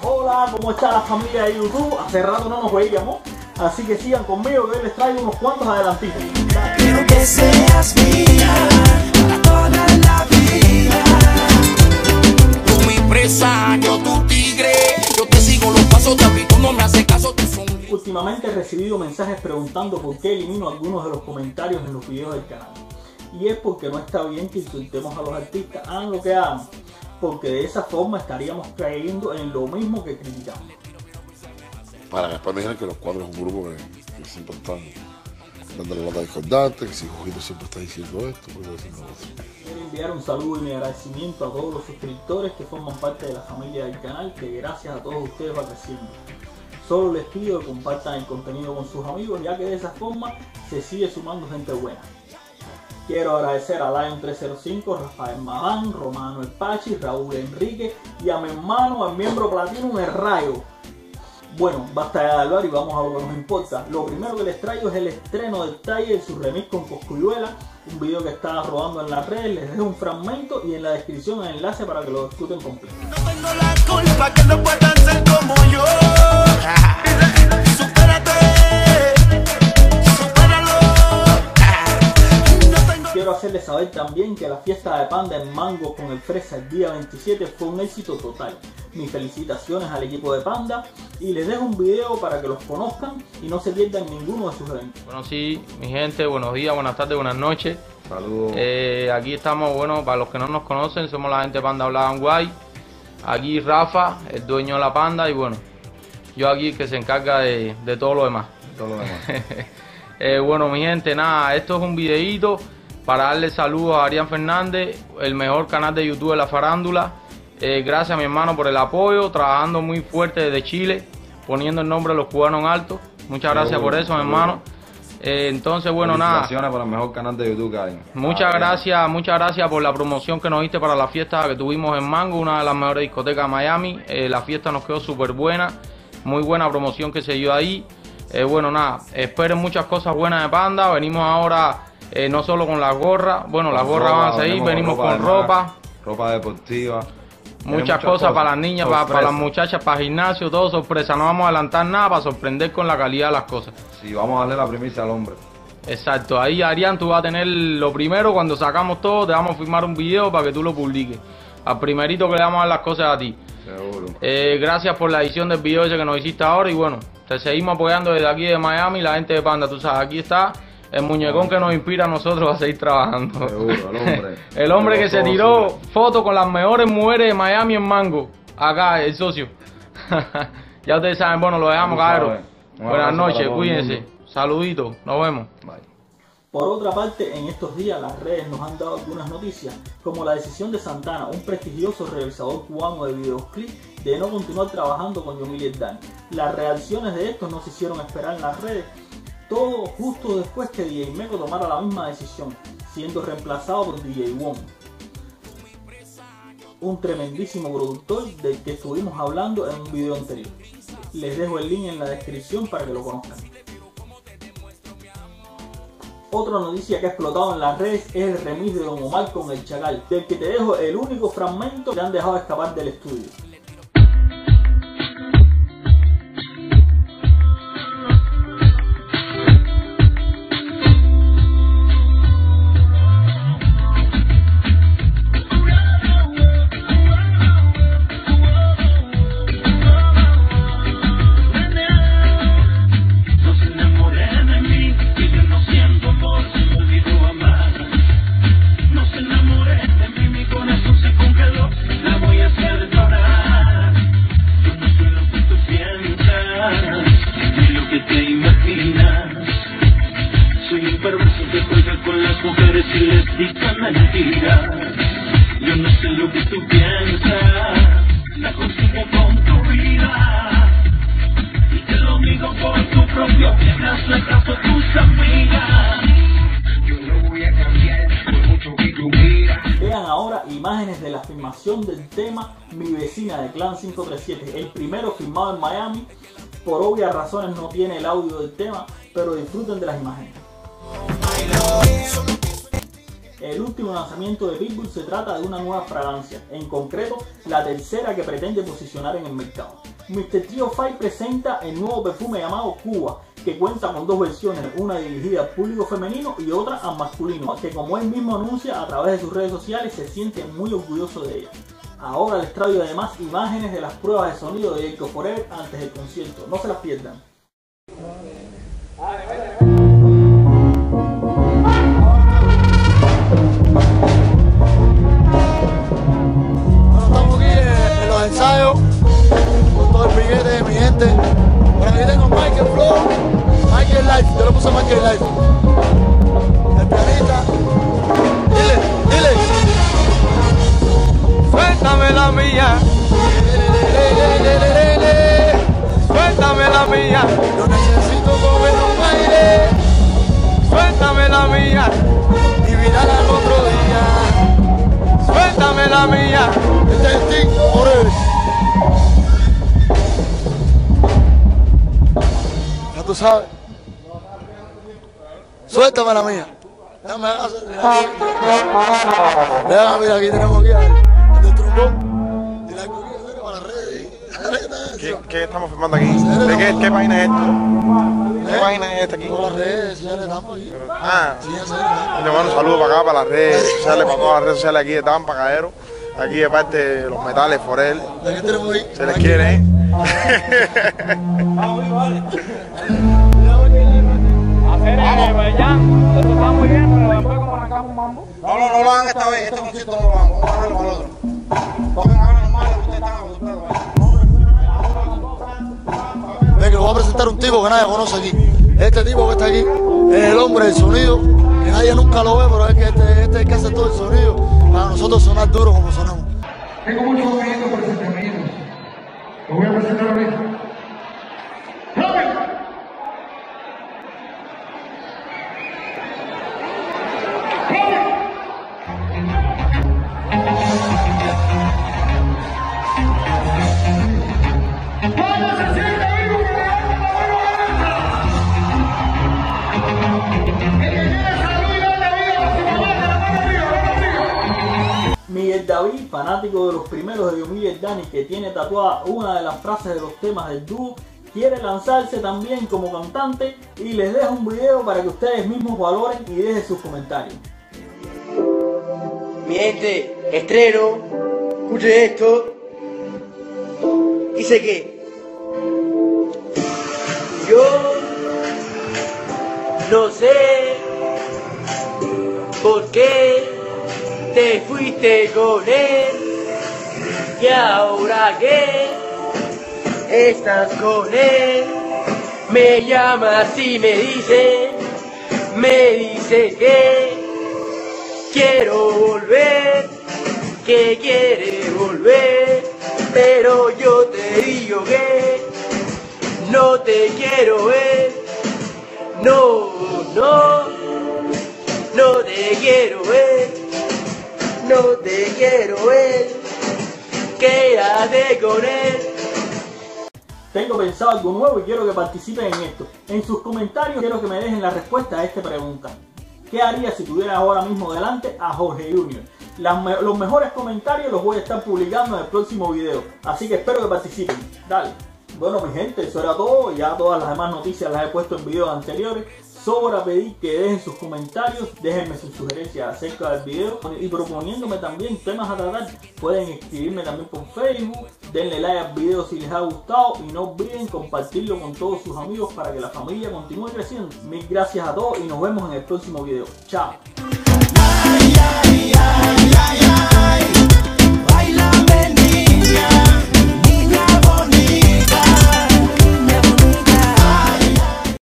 Hola, ¿cómo está la familia de YouTube? Hace rato no nos veíamos, así que sigan conmigo que hoy les traigo unos cuantos adelantitos. Quiero que seas mía para toda la vida. Tú mi presa, yo tu tigre. Yo te sigo los pasos de y tú no me haces caso, tú sonríes. Últimamente he recibido mensajes preguntando por qué elimino algunos de los comentarios en los videos del canal. Y es porque no está bien que insultemos a los artistas, hagan lo que hagan, porque de esa forma estaríamos cayendo en lo mismo que criticamos. para que después me digan que los cuatro es un grupo que, que siempre están dándole lata discordante, que si Jujito siempre está diciendo esto, pues diciendo lo otro. Quiero enviar un saludo y mi agradecimiento a todos los suscriptores que forman parte de la familia del canal, que gracias a todos ustedes va creciendo. Solo les pido que compartan el contenido con sus amigos, ya que de esa forma se sigue sumando gente buena. Quiero agradecer a Lion305, Rafael Madán, Romano El Pachi, Raúl Enrique y a mi hermano, al miembro platino El Rayo. Bueno, basta de hablar y vamos a lo que nos importa. Lo primero que les traigo es el estreno del Tiger, su remix con Coscuyuela, un video que estaba rodando en las redes, les dejo un fragmento y en la descripción el enlace para que lo disfruten completo. No tengo la culpa que no puedan ser como yo. Quiero hacerles saber también que la fiesta de panda en Mango con el Fresa el día 27 fue un éxito total. Mis felicitaciones al equipo de Panda y les dejo un video para que los conozcan y no se pierdan ninguno de sus eventos. Bueno, sí, mi gente, buenos días, buenas tardes, buenas noches. Saludos. Eh, aquí estamos, bueno, para los que no nos conocen, somos la gente Panda Black Guay. Aquí Rafa, el dueño de la panda, y bueno, yo aquí que se encarga de, de todo lo demás. todo lo demás. Eh, bueno, mi gente, nada, esto es un videíto para darle saludos a Arián Fernández, el mejor canal de YouTube de la farándula. Eh, gracias a mi hermano por el apoyo, trabajando muy fuerte desde Chile, poniendo el nombre de los cubanos en alto. Muchas gracias por eso, mi hermano. Eh, entonces, bueno, nada. Por el mejor canal de YouTube. Muchas Ah, gracias, muchas gracias por la promoción que nos diste para la fiesta que tuvimos en Mango, una de las mejores discotecas de Miami. Eh, la fiesta nos quedó súper buena, muy buena promoción que se dio ahí. Eh, bueno, nada, esperen muchas cosas buenas de Panda. Venimos ahora eh, no solo con las gorras, bueno, las gorras van a seguir, venimos con ropa, Ropa deportiva. Muchas, cosas, para las niñas, para, para las muchachas, para gimnasio, todo sorpresa. No vamos a adelantar nada para sorprender con la calidad de las cosas. Sí, vamos a darle la primicia al hombre. Exacto, ahí Arián tú vas a tener lo primero cuando sacamos todo, te vamos a firmar un video para que tú lo publiques. Al primerito que le vamos a dar las cosas a ti. Seguro. Eh, gracias por la edición del video ese que nos hiciste ahora y bueno, te seguimos apoyando desde aquí de Miami, la gente de Panda, tú sabes, aquí está el muñecón que nos inspira a nosotros a seguir trabajando. Seguro, el hombre. el hombre que se tiró fotos con las mejores mujeres de Miami en Mango. Acá, el socio. ya ustedes saben, bueno, lo dejamos, cabrón. Buenas noches, cuídense. Saluditos, nos vemos. Bye. Por otra parte, en estos días las redes nos han dado algunas noticias, como la decisión de Santana, un prestigioso realizador cubano de videoclips, de no continuar trabajando con Yomil Dan. Las reacciones de estos no se hicieron esperar en las redes, todo justo después que DJ Meco tomara la misma decisión, siendo reemplazado por DJ Wong. Un tremendísimo productor del que estuvimos hablando en un video anterior. Les dejo el link en la descripción para que lo conozcan. Otra noticia que ha explotado en las redes es el remix de Don Omar con el Chacal, del que te dejo el único fragmento que han dejado escapar del estudio. Te imaginas. Soy perverso que juega con las mujeres y les dicta mentiras. Yo no sé lo que tú piensas, la consigo con tu vida. Y te lo digo por tu propio bien, hazle caso a tus amigas. Yo no voy a cambiar por mucho que tú miras. Vean ahora imágenes de la filmación del tema Mi vecina de Clan 537, el primero filmado en Miami. Por obvias razones no tiene el audio del tema, pero disfruten de las imágenes. El último lanzamiento de Pitbull se trata de una nueva fragancia, en concreto la tercera que pretende posicionar en el mercado. Mr. Trio 5 presenta el nuevo perfume llamado Cuba, que cuenta con dos versiones, una dirigida al público femenino y otra al masculino, que como él mismo anuncia a través de sus redes sociales se siente muy orgulloso de ella. Ahora les traigo además imágenes de las pruebas de sonido de Jacob antes del concierto, no se las pierdan. Bueno, estamos aquí en, los ensayos con todo el piquete de mi gente. Por aquí tengo Michael Flow, Michael Life, yo le puse Michael Life. Suéltame la mía, suéltame la mía, Yo necesito comer un aire suéltame la mía, y mirar al otro día. suéltame la mía. Este. Ya tú sabes. Suéltame la mía. Déjame hacer. Déjame, mira, aquí tenemos aquí al Dile algo aquí, hacer para las redes. ¿Qué, qué estamos filmando aquí? ¿De qué, qué página es esto? ¿Qué página es esta aquí? Por las redes sociales estamos aquí. Ah, Sí, le mando un saludo para acá, para las redes sociales, para todas las redes sociales aquí de Tampa, Caero. Aquí de parte de los metales Forel. ¿De qué tenemos ahí? Se les quiere, ¿eh? No, no, no lo hagan esta vez, este concierto no lo vamos, tipo que nadie conoce aquí. Este tipo que está aquí es el hombre del sonido, que nadie nunca lo ve, pero es que este, este es el que hace todo el sonido. Para nosotros sonar duro como sonamos. Tengo mucho movimiento por presentamientos. Lo voy a presentar ahorita. ¡Robert! ¡Cuando Miguel David, fanático de los primeros de Diomir Dani, que tiene tatuada una de las frases de los temas del dúo, quiere lanzarse también como cantante y les dejo un video para que ustedes mismos valoren y dejen sus comentarios. Mi gente, estreno, escuche esto. Dice que yo no sé por qué te fuiste con él y ahora que estás con él. Me llamas y me dice, me dice que quiero volver, que quiere volver, pero yo te digo que no te quiero ver, no, no, no te quiero ver, no te quiero ver, quédate con él. Tengo pensado algo nuevo y quiero que participen en esto. En sus comentarios quiero que me dejen la respuesta a esta pregunta. ¿Qué harías si tuvieras ahora mismo delante a Jorge Junior? Los mejores comentarios los voy a estar publicando en el próximo video. Así que espero que participen. Dale. Bueno mi gente, eso era todo. Ya todas las demás noticias las he puesto en videos anteriores. Sobra pedir que dejen sus comentarios, déjenme sus sugerencias acerca del video y proponiéndome también temas a tratar. Pueden escribirme también por Facebook, denle like al video si les ha gustado y no olviden compartirlo con todos sus amigos para que la familia continúe creciendo. Mil gracias a todos y nos vemos en el próximo video. Chao.